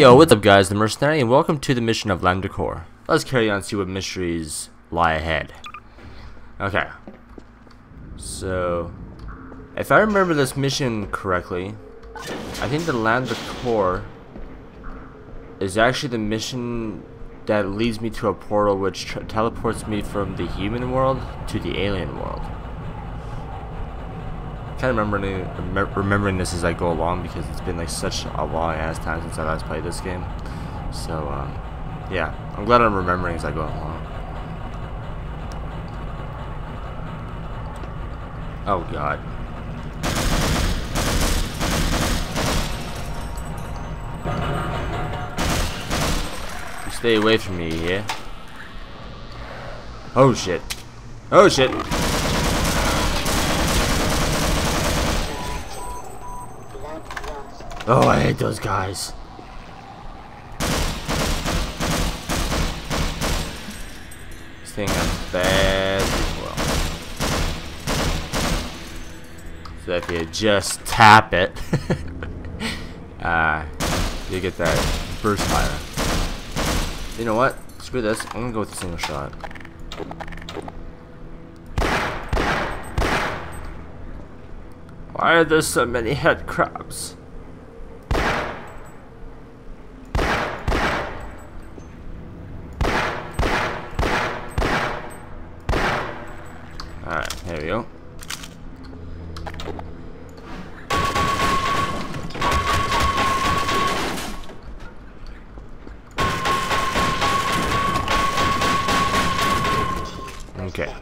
Yo, what's up guys, the Mercenary, and welcome to the mission of Lambda Core. Let's carry on and see what mysteries lie ahead. Okay. So, if I remember this mission correctly, I think the Lambda Core is actually the mission that leads me to a portal which teleports me from the human world to the alien world kind of remembering remembering this as I go along because it's been like such a long ass time since I last played this game. So um, yeah, I'm glad I'm remembering as I go along. Oh god. Stay away from me, yeah? Oh shit. Oh shit. Oh, I hate those guys. This thing has bad well. So if you just tap it, uh, you get that burst fire. You know what? Screw this. I'm gonna go with a single shot. Why are there so many head crabs? There we go. Okay.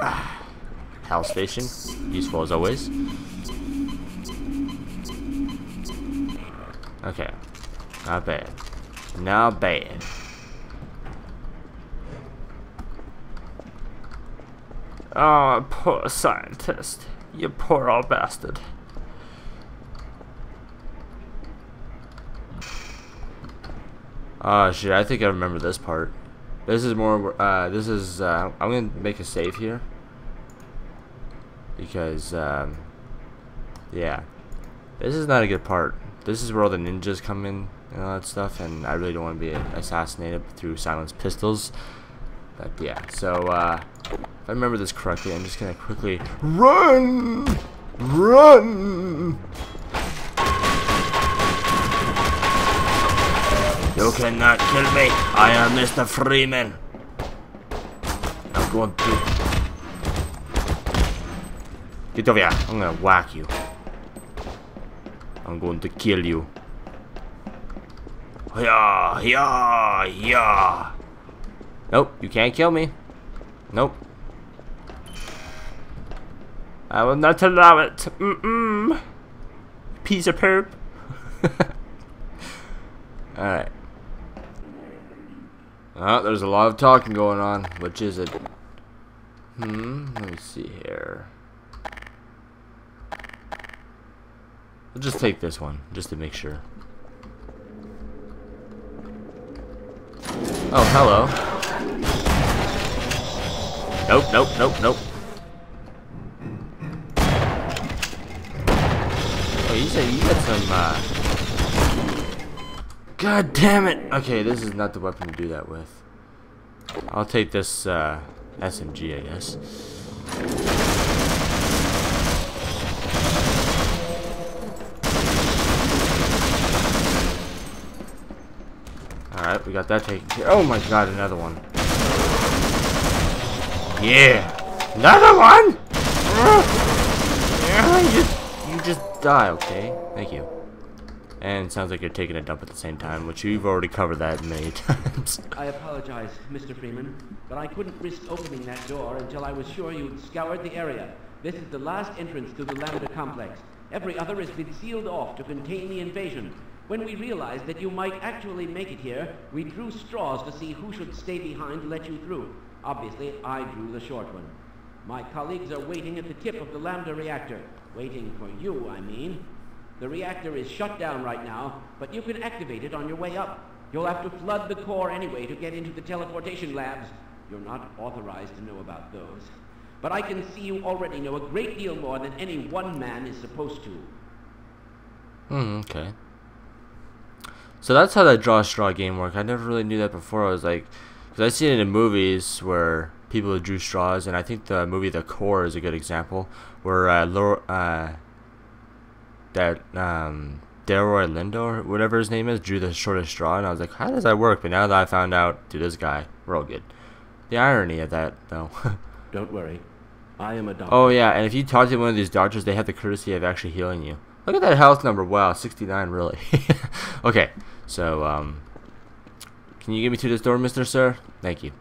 Hal station, useful as always. Not bad. Not bad. Oh, poor scientist. You poor old bastard. Oh shit, I think I remember this part. This is more, uh, this is, uh, I'm gonna make a save here. Because, um, yeah. This is not a good part. This is where all the ninjas come in and all that stuff, and I really don't want to be assassinated through silenced pistols. But yeah, so uh, if I remember this correctly, I'm just gonna quickly run, run. You cannot kill me. I am Mr. Freeman. I'm going to get over here. I'm gonna whack you. I'm going to kill you. Yeah, yeah, yeah. Nope, you can't kill me. Nope. I will not allow it. Mm-mm. Piece of perp. Alright. Oh, there's a lot of talking going on. Which is it? Hmm, let me see here. We'll just take this one, just to make sure. Oh, hello. Nope, nope, nope, nope. Oh, you said you got some, uh... God damn it! Okay, this is not the weapon to do that with. I'll take this, uh, SMG, I guess. Alright, we got that taken care Oh my god, another one. Yeah! Another one! You, you just die, okay? Thank you. And sounds like you're taking a dump at the same time, which you've already covered that many times. I apologize, Mr. Freeman, but I couldn't risk opening that door until I was sure you'd scoured the area. This is the last entrance to the Lambda complex. Every other has been sealed off to contain the invasion. When we realized that you might actually make it here, we drew straws to see who should stay behind to let you through. Obviously, I drew the short one. My colleagues are waiting at the tip of the Lambda reactor. Waiting for you, I mean. The reactor is shut down right now, but you can activate it on your way up. You'll have to flood the core anyway to get into the teleportation labs. You're not authorized to know about those. But I can see you already know a great deal more than any one man is supposed to. Hmm, okay. So that's how that draw straw game worked. I never really knew that before. I was like, because i seen it in movies where people drew straws, and I think the movie The Core is a good example, where uh, Laura, uh, that um, Delroy Lindo or whatever his name is drew the shortest straw, and I was like, how does that work? But now that I found out, dude, this guy, we're all good. The irony of that, though. Don't worry, I am a doctor. oh yeah, and if you talk to one of these doctors, they have the courtesy of actually healing you. Look at that health number. Wow, 69, really. okay, so, um, can you get me to this door, Mr. Sir? Thank you.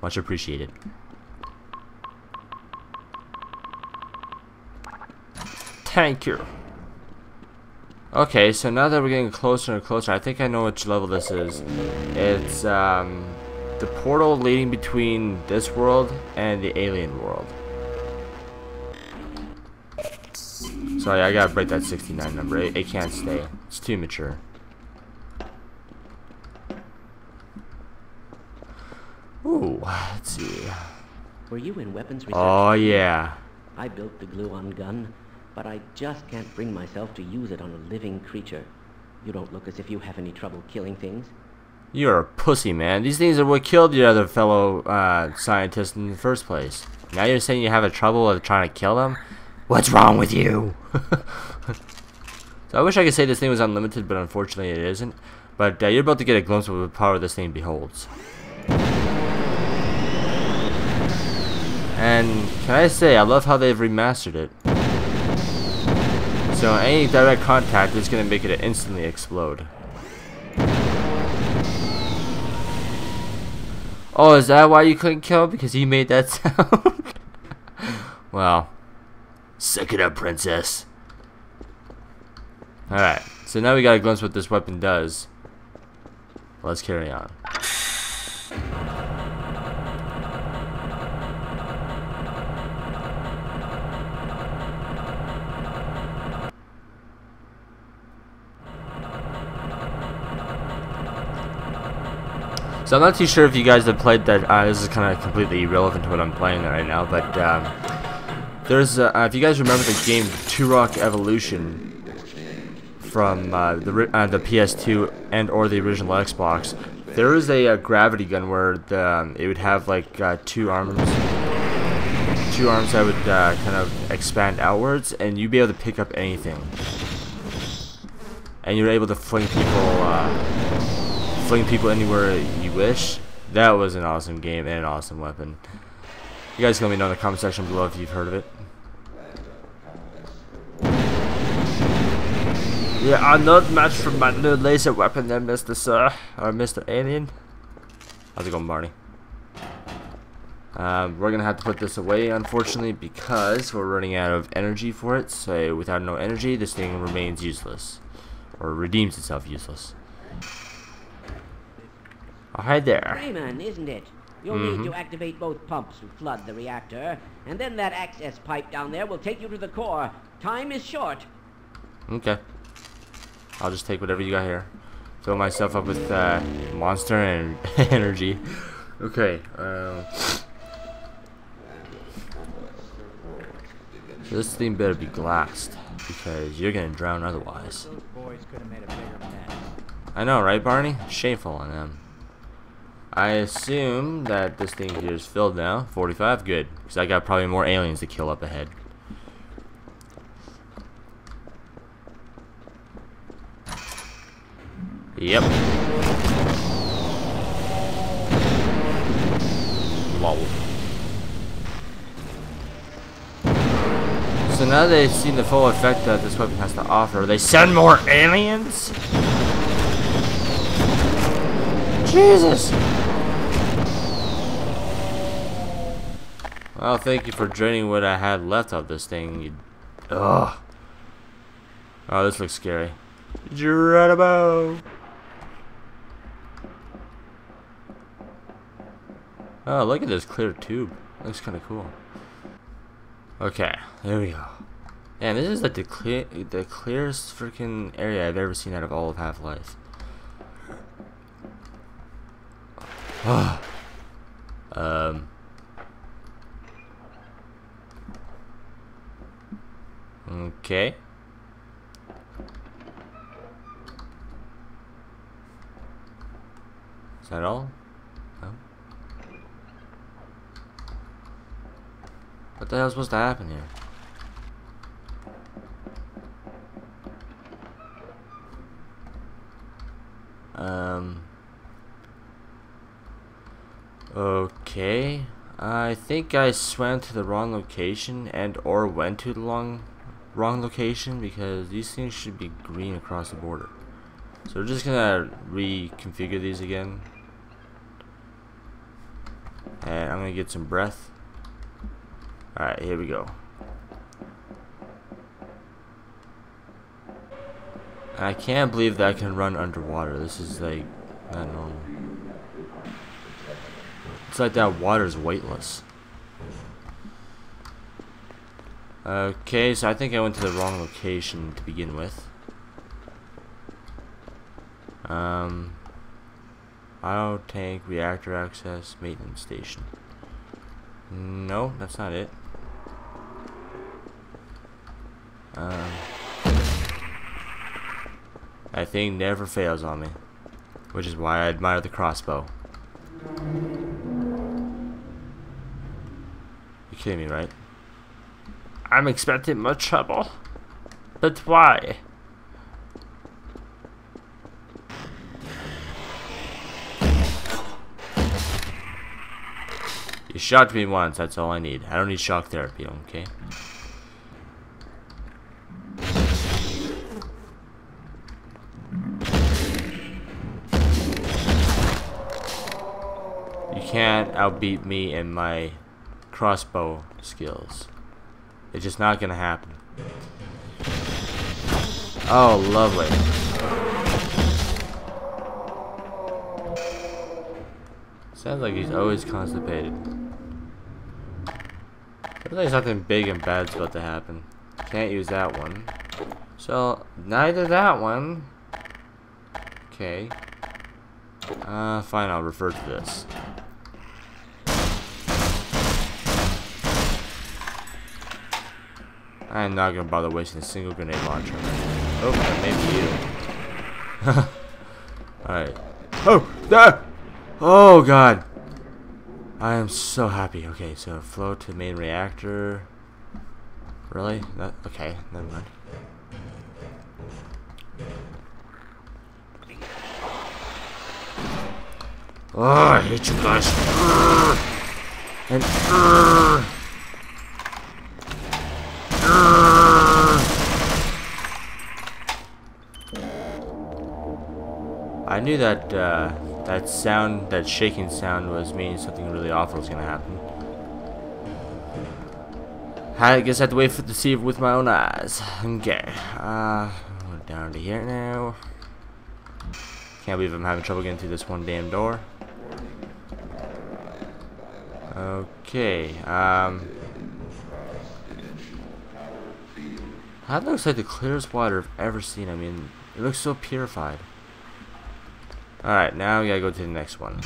Much appreciated. Thank you. Okay, so now that we're getting closer and closer, I think I know which level this is. It's, um, the portal leading between this world and the alien world. Sorry, I gotta break that 69 number. It, it can't stay. It's too mature. Ooh, let's see. Were you in weapons research? Oh, yeah. I built the gluon gun, but I just can't bring myself to use it on a living creature. You don't look as if you have any trouble killing things. You're a pussy, man. These things are what killed your other fellow uh, scientist in the first place. Now you're saying you have a trouble of trying to kill them? What's wrong with you? so I wish I could say this thing was unlimited, but unfortunately it isn't. But uh, you're about to get a glimpse of the power this thing beholds. And can I say, I love how they've remastered it. So any direct contact is going to make it instantly explode. Oh, is that why you couldn't kill? Because he made that sound? well, suck it up, princess. Alright, so now we got a glimpse what this weapon does. Let's carry on. So I'm not too sure if you guys have played that. Uh, this is kind of completely irrelevant to what I'm playing right now, but um, there's uh, if you guys remember the game Turok Evolution from uh, the uh, the PS2 and or the original Xbox, there is a, a gravity gun where the, um, it would have like uh, two arms, two arms that would uh, kind of expand outwards, and you'd be able to pick up anything, and you're able to fling people. Uh, fling people anywhere you wish. That was an awesome game and an awesome weapon. You guys let me know in the comment section below if you've heard of it. Yeah, I'm not matched for my new laser weapon then, Mr. Sir. Or Mr. Alien. How's it going, Barney? Um, we're gonna have to put this away, unfortunately, because we're running out of energy for it. So without no energy, this thing remains useless. Or redeems itself useless. Oh, hi there. Raymond, isn't it? You'll Mhm. need to activate both pumps to flood the reactor, and then that access pipe down there will take you to the core. Time is short. Okay. I'll just take whatever you got here. Fill myself up with uh, monster and energy. Okay. Um, this thing better be glassed because you're gonna drown otherwise. I know, right, Barney? Shameful on them. I assume that this thing here is filled now. 45, good. Because I got probably more aliens to kill up ahead. Yep. Lol. So now they've seen the full effect that this weapon has to offer. They send more aliens? Jesus! Well, thank you for draining what I had left of this thing. You... Ugh. Oh, this looks scary. Geronimo! Oh, look at this clear tube. Looks kind of cool. Okay, there we go. Man, this is like the clear, the clearest freaking area I've ever seen out of all of Half-Life. um. Okay. Is that all? No? What the hell is supposed to happen here? Um. Okay. I think I swam to the wrong location and or went to the long, wrong location because these things should be green across the border. So we're just gonna reconfigure these again. And I'm gonna get some breath. Alright, here we go. I can't believe that I can run underwater. This is like not normal. It's like that water's weightless. Okay, so I think I went to the wrong location to begin with. Um, auto tank, reactor access, maintenance station. No, that's not it. Um, that thing never fails on me, which is why I admire the crossbow. You're kidding me, right? I'm expecting more trouble. But why? You shocked me once, that's all I need. I don't need shock therapy, okay? Outbeat me in my crossbow skills. It's just not gonna happen. Oh, lovely. Sounds like he's always constipated. Feels like something big and bad's about to happen. Can't use that one. So, neither that one. Okay. Uh, fine, I'll refer to this. I'm not gonna bother wasting a single grenade launcher. Oh, maybe you. Alright. Oh! Ah! Oh god! I am so happy. Okay, so flow to main reactor. Really? That okay, never mind. Oh, I hate you guys. And urgh. I knew that uh, that sound, that shaking sound, was meaning something really awful was gonna happen. I guess I have to wait for to see it with my own eyes. Okay, uh, down to here now. Can't believe I'm having trouble getting through this one damn door. Okay, um. That looks like the clearest water I've ever seen. I mean, it looks so purified. Alright, now we gotta go to the next one.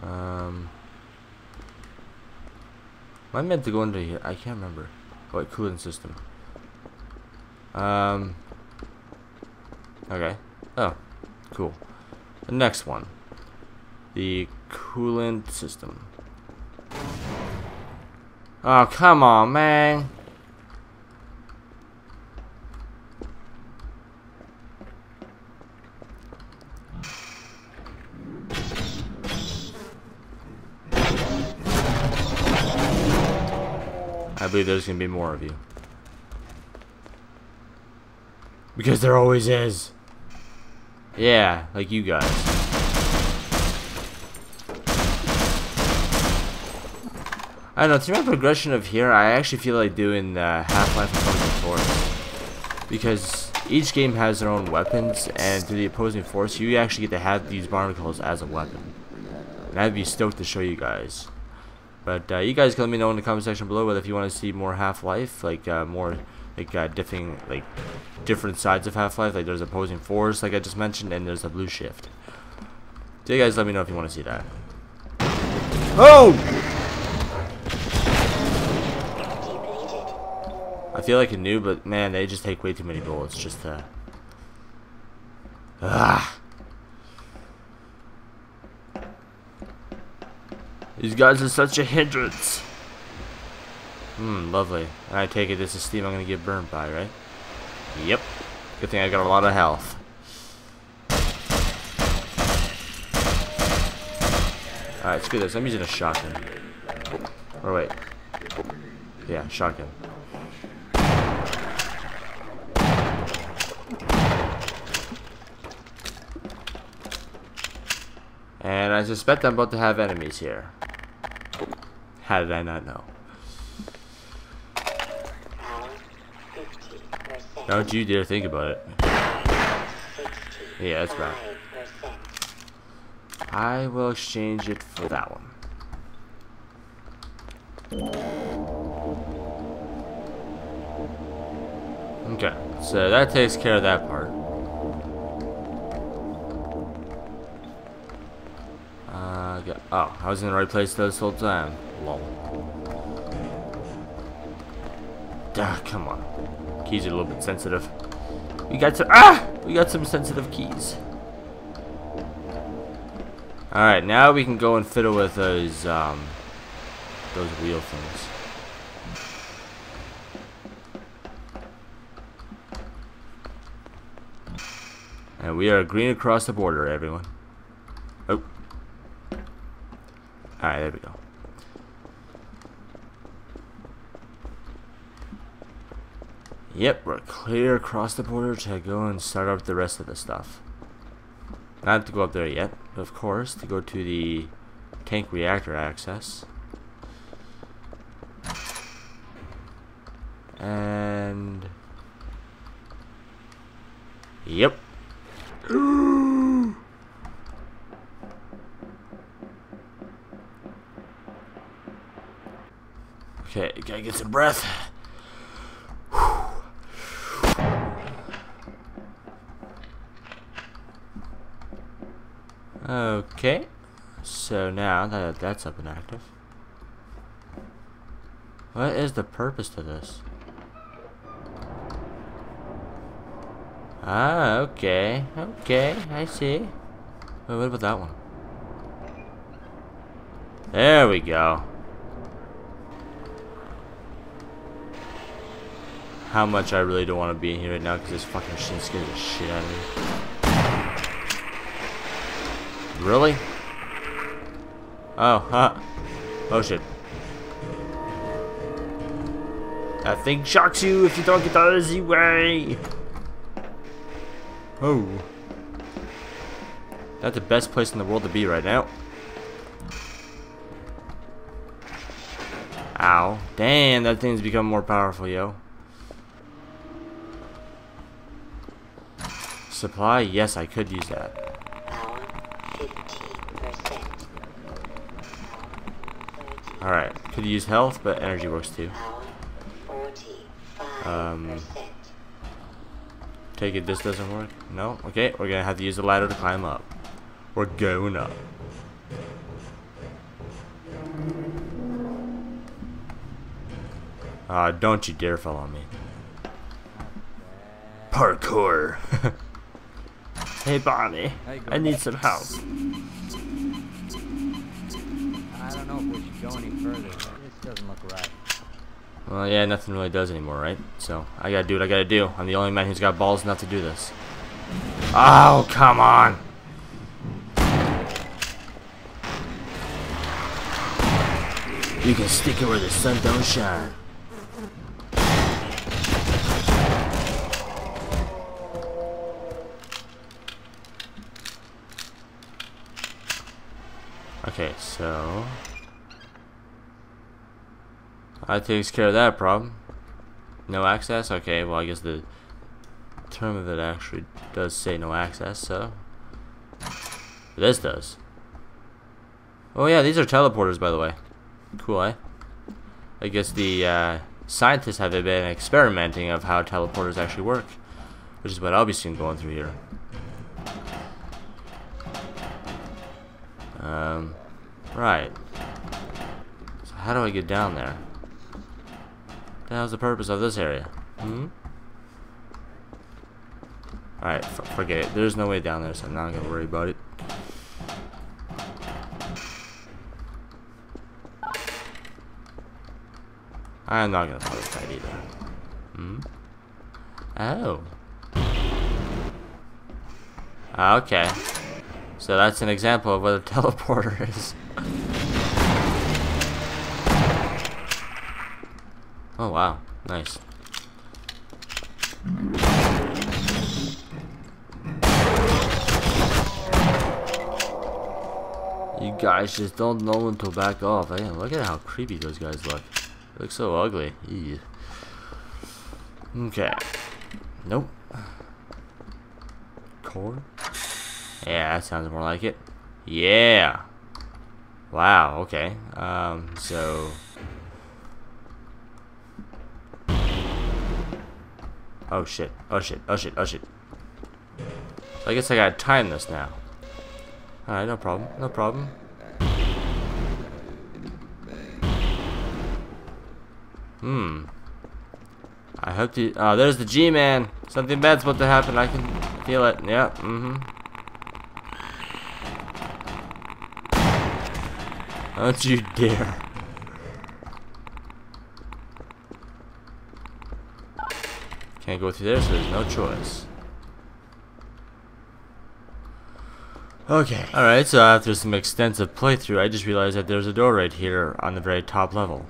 Um, am I meant to go into here? I can't remember. Oh, wait, cooling system. Um, okay. Oh, cool. The next one. The coolant system. Oh, come on, man. I believe there's gonna be more of you. Because there always is. Yeah, like you guys. I don't know, through my progression of here, I actually feel like doing uh, Half-Life Opposing Force. Because each game has their own weapons, and through the Opposing Force, you actually get to have these barnacles as a weapon. And I'd be stoked to show you guys. But uh, you guys can let me know in the comment section below whether if you want to see more Half-Life, like uh, more like uh, different like different sides of Half-Life. Like there's opposing force, like I just mentioned, and there's a blue shift. So you guys let me know if you want to see that. Oh! I feel like a noob, but man, they just take way too many bullets just to. Ah. These guys are such a hindrance. Hmm, lovely. And I take it this is Steve I'm gonna get burned by, right? Yep. Good thing I got a lot of health. Alright, screw this. I'm using a shotgun. Or wait. Yeah, shotgun. And I suspect I'm about to have enemies here. How did I not know? Don't you dare think about it. Yeah, that's right. I will exchange it for that one. Okay, so that takes care of that part. Oh, I was in the right place this whole time. Lol. Ah, come on. Keys are a little bit sensitive. We got some. Ah! We got some sensitive keys. Alright, now we can go and fiddle with those, um, those wheel things. And we are green across the border, everyone. Oh. Alright, there we go. Yep, we're clear across the border to go and start up the rest of the stuff. Not to go up there yet, of course, to go to the tank reactor access. And... Yep. Okay, gotta get some breath. Okay, so now that that's up and active, what is the purpose to this? Ah, okay, okay, I see. Wait, what about that one? There we go. How much I really don't want to be in here right now because this fucking shit scares the shit out of me. Really? Oh, huh. Oh shit. That thing shocks you if you don't get the easy way. Oh. That's the best place in the world to be right now. Ow. Damn, that thing's become more powerful, yo. Supply? Yes, I could use that. Alright, could use health, but energy works too. Um, take it this doesn't work? No? Okay, we're gonna have to use the ladder to climb up. We're going up. Ah, uh, don't you dare fall on me. Parkour. hey Bonnie, I need some help. I don't know if we should go any further. This doesn't look right. Well, yeah, nothing really does anymore, right? So, I gotta do what I gotta do. I'm the only man who's got balls enough to do this. Oh, come on! You can stick it where the sun don't shine. Okay, so... That takes care of that problem. No access? Okay, well I guess the term of it actually does say no access, so... This does. Oh yeah, these are teleporters by the way. Cool, eh? I guess the, uh, scientists have been experimenting of how teleporters actually work, which is what I'll be soon going through here. Um, right. So how do I get down there? What was the purpose of this area? Hmm? Alright, forget it. There's no way down there, so I'm not gonna worry about it. I'm not gonna play that either. Hmm? Oh. Okay. So that's an example of what a teleporter is. oh wow, nice. You guys just don't know when to back off. Oh, hey, look at how creepy those guys look. They look so ugly. Okay. Nope. Core. Yeah, that sounds more like it. Yeah. Wow, okay. Um, so... Oh shit, oh shit, oh shit, oh shit. I guess I gotta time this now. Alright, no problem, no problem. Hmm. I hope to- Oh, there's the G-Man! Something bad's about to happen, I can feel it. Yep, mm-hmm. Don't you dare. Can't go through there, so there's no choice. Okay. Alright, so after some extensive playthrough, I just realized that there's a door right here on the very top level.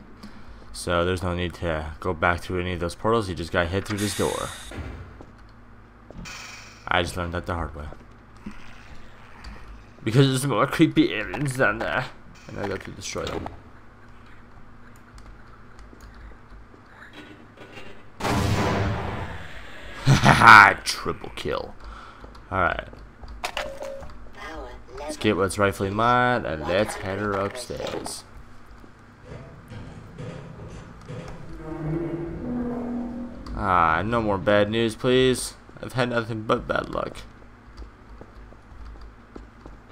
So there's no need to go back through any of those portals, you just gotta hit through this door. I just learned that the hard way. Because there's more creepy aliens down there. And I got to destroy them. Haha, triple kill. Alright. Let's get what's rightfully mine and let's head her upstairs. Ah, no more bad news, please. I've had nothing but bad luck.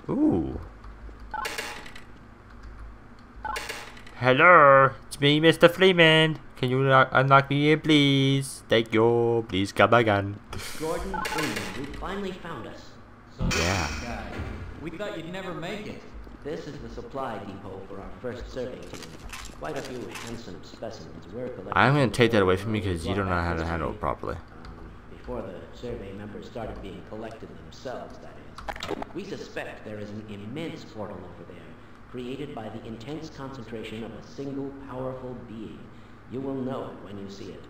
Ooh. Hello, it's me, Mr. Freeman. Can you unlock me in, please? Thank you. Please come again. Gordon Freeman, you finally found us. So Yeah. Guy, we thought you'd never make it. This is the supply depot for our first survey team. Quite a few handsome specimens were collected. I'm gonna take that away from you because you don't know how to handle it properly. Um, before the survey members started being collected themselves, that is. We suspect there is an immense portal over there, created by the intense concentration of a single powerful being. You will know it when you see it.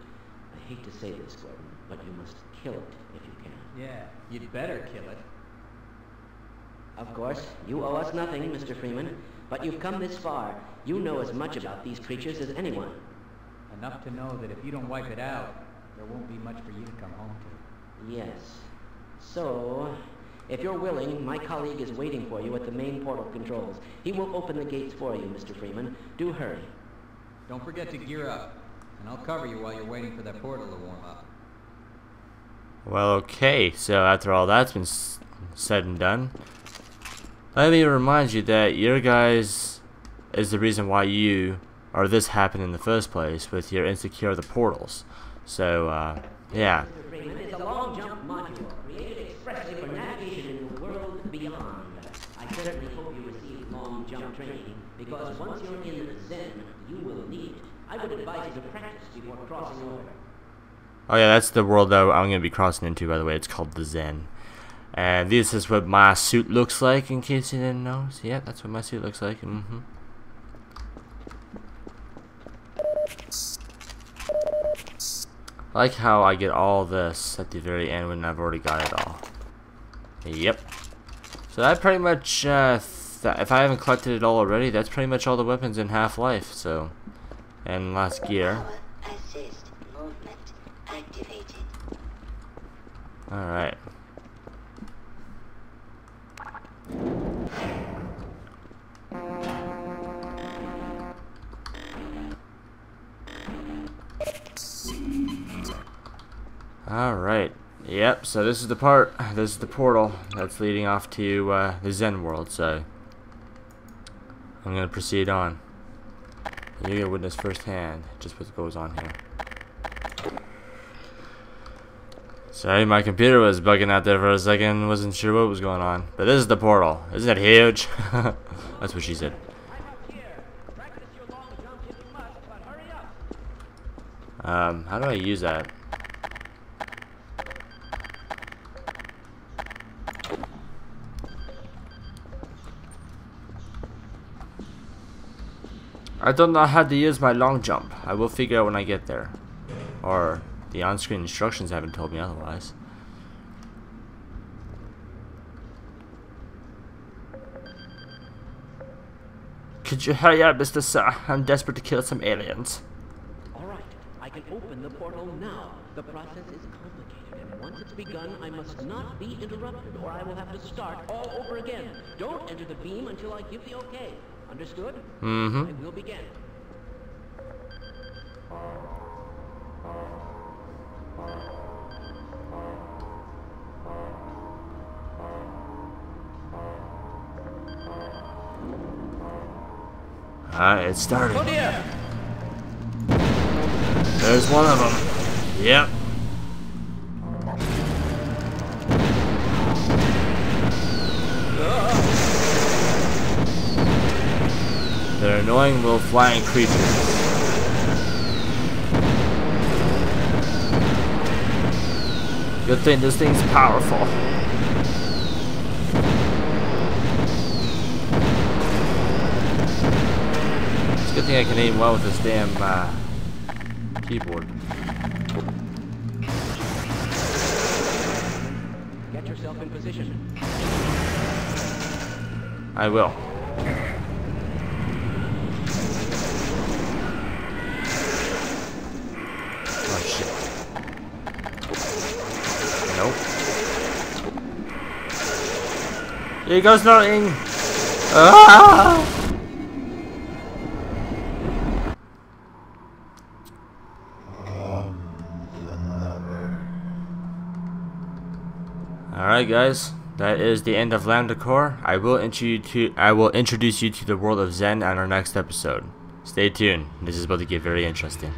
I hate to say this, Gordon, but you must kill it if you can. Yeah, you'd better kill it. Of course, you owe us nothing, Mr. Freeman, but you've come this far. You know as much about these creatures as anyone. Enough to know that if you don't wipe it out, there won't be much for you to come home to. Yes. So, if you're willing, my colleague is waiting for you at the main portal controls. He will open the gates for you, Mr. Freeman. Do hurry. Don't forget to gear up, and I'll cover you while you're waiting for that portal to warm up. Well, okay. So after all that's been s said and done, let me remind you that your guys is the reason why you or this happened in the first place with your insecure the portals. So uh, yeah. Mr. Freeman is a long jump module created expressly for navigation in the world beyond. I certainly hope you receive long jump training, because once you're in the Xen, you will need. I would advise you to practice before crossing over. Oh yeah, that's the world that I'm gonna be crossing into. By the way, it's called the Xen. And this is what my suit looks like, in case you didn't know. So, yeah, that's what my suit looks like. Mm-hmm. I like how I get all this at the very end when I've already got it all. Yep. So that pretty much, uh, th if I haven't collected it all already, that's pretty much all the weapons in Half-Life, so. And last gear. Power assist movement activated. Alright. Alright. Yep, so this is the part, this is the portal that's leading off to uh, the Xen world, so I'm going to proceed on. You get witness firsthand just what goes on here. Sorry, my computer was bugging out there for a second, wasn't sure what was going on. But this is the portal. Isn't it huge? That's what she said. Um, how do I use that? I don't know how to use my long jump. I will figure out when I get there. Or the on-screen instructions haven't told me otherwise. Could you hurry up, Mr. Sir? I'm desperate to kill some aliens. All right, I can open the portal now. The process is complicated, and once it's begun, I must not be interrupted, or I will have to start all over again. Don't enter the beam until I give the okay. Understood? Mm-hmm. I will begin. Alright, it started. Oh! There's one of them. Yep. Annoying little flying creatures. Good thing this thing's powerful. It's a good thing I can aim well with this damn uh, keyboard. Get yourself in position. I will. Oh shit. Nope. Here he goes nothing. Ah! Alright guys, that is the end of Lambda Core. I will introduce to I will introduce you to the world of Xen on our next episode. Stay tuned. This is about to get very interesting.